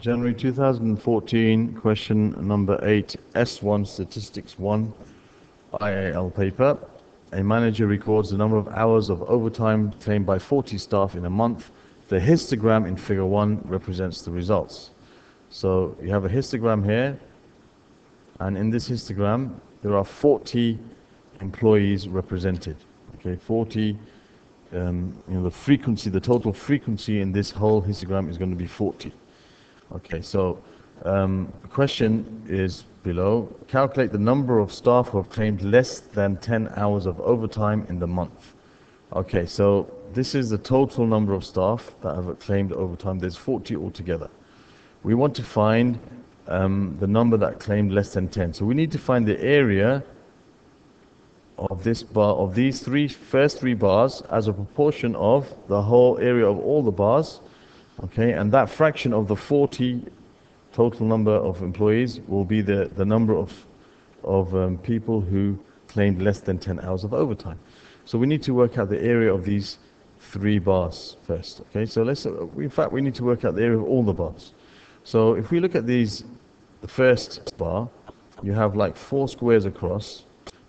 January 2014, question number 8, S1 Statistics 1, IAL paper. A manager records the number of hours of overtime claimed by 40 staff in a month. The histogram in figure 1 represents the results. So you have a histogram here, and in this histogram, there are 40 employees represented. Okay, 40, um, you know, the frequency, the total frequency in this whole histogram is going to be 40. Okay, so um, the question is below. Calculate the number of staff who have claimed less than 10 hours of overtime in the month. Okay, so this is the total number of staff that have claimed overtime. There's 40 altogether. We want to find um, the number that claimed less than 10. So we need to find the area of this bar of these three first three bars as a proportion of the whole area of all the bars Okay, and that fraction of the 40 total number of employees will be the, the number of, of um, people who claimed less than 10 hours of overtime. So we need to work out the area of these three bars first. Okay, so let's, uh, in fact, we need to work out the area of all the bars. So if we look at these, the first bar, you have like four squares across,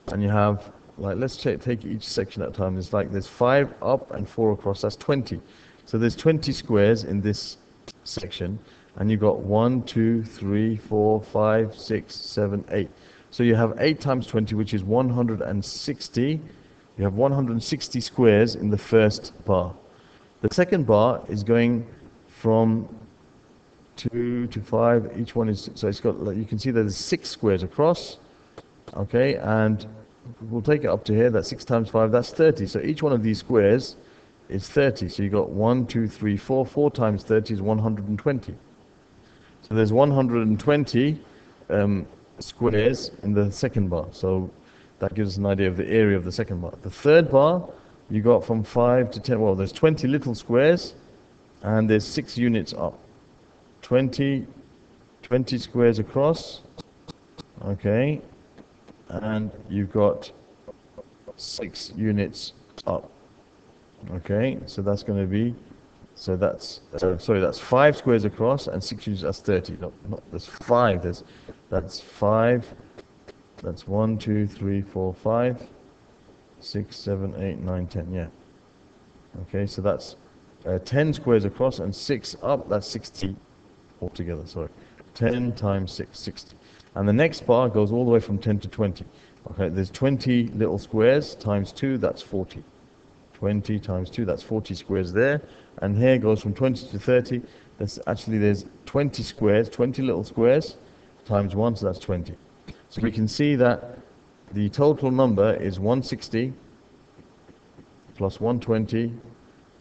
and you have like, let's check, take each section at a time. It's like there's five up and four across, that's 20. So there's 20 squares in this section, and you've got 1, 2, 3, 4, 5, 6, 7, 8. So you have 8 times 20, which is 160. You have 160 squares in the first bar. The second bar is going from 2 to 5. Each one is, so it's got, you can see there's 6 squares across. Okay, and we'll take it up to here. That's 6 times 5, that's 30. So each one of these squares is 30. So you've got 1, 2, 3, 4. 4 times 30 is 120. So there's 120 um, squares in the second bar. So that gives us an idea of the area of the second bar. The third bar, you got from 5 to 10. Well, there's 20 little squares, and there's 6 units up. 20, 20 squares across. Okay. And you've got 6 units up. Okay, so that's going to be, so that's, uh, sorry, that's five squares across and six units, that's 30. No, not, there's five, there's, that's five, that's one, two, three, four, five, six, seven, eight, nine, ten, yeah. Okay, so that's uh, 10 squares across and six up, that's 60 altogether, sorry. 10 times 6, 60. And the next bar goes all the way from 10 to 20. Okay, there's 20 little squares times 2, that's 40. 20 times 2, that's 40 squares there. And here goes from 20 to 30. That's actually, there's 20 squares, 20 little squares times 1, so that's 20. So we can see that the total number is 160 plus 120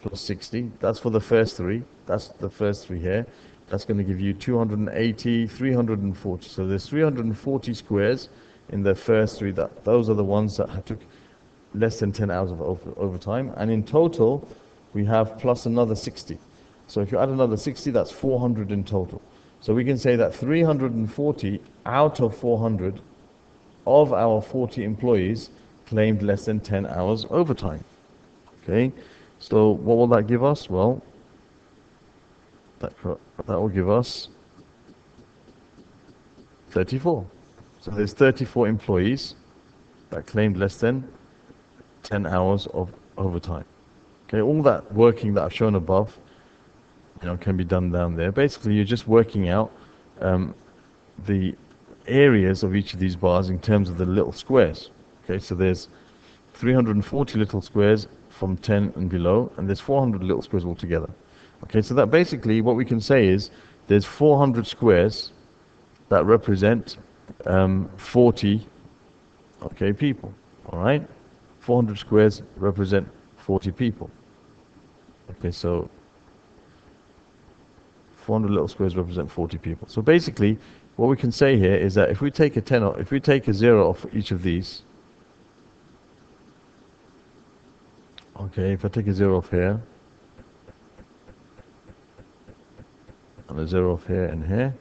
plus 60. That's for the first three. That's the first three here. That's going to give you 280, 340. So there's 340 squares in the first three. That Those are the ones that I took less than 10 hours of over, overtime. And in total, we have plus another 60. So if you add another 60, that's 400 in total. So we can say that 340 out of 400 of our 40 employees claimed less than 10 hours overtime. Okay, so what will that give us? Well, that, that will give us 34. So there's 34 employees that claimed less than 10 hours of overtime. Okay, all that working that I've shown above, you know, can be done down there. Basically, you're just working out um, the areas of each of these bars in terms of the little squares. Okay, so there's 340 little squares from 10 and below, and there's 400 little squares altogether. Okay, so that basically what we can say is there's 400 squares that represent um, 40 okay people. All right. 400 squares represent 40 people. Okay, so 400 little squares represent 40 people. So basically, what we can say here is that if we take a 10, if we take a 0 off each of these, okay, if I take a 0 off here, and a 0 off here and here,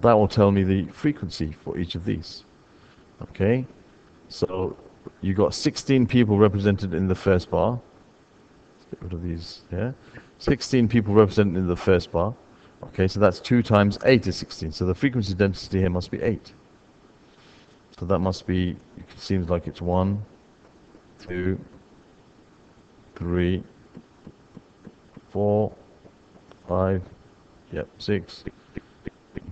that will tell me the frequency for each of these. Okay, so you got 16 people represented in the first bar. Let's get rid of these here. 16 people represented in the first bar. Okay, so that's 2 times 8 is 16. So the frequency density here must be 8. So that must be, it seems like it's 1, 2, 3, 4, 5, yep, 6,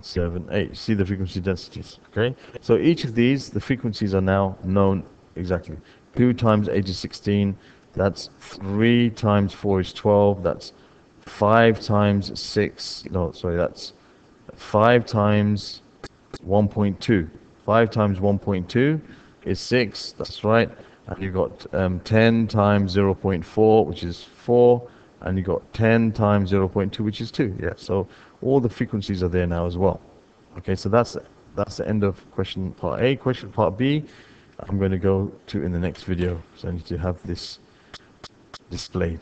7, 8. See the frequency densities, okay? So each of these, the frequencies are now known exactly. 2 times 8 is 16, that's 3 times 4 is 12, that's 5 times 6, no, sorry, that's 5 times 1.2. 5 times 1.2 is 6, that's right. And you've got um, 10 times 0.4, which is 4. And you've got 10 times 0.2, which is 2. Yeah, so all the frequencies are there now as well. Okay, so that's that's the end of question part A. Question part B, I'm going to go to in the next video. So I need to have this displayed.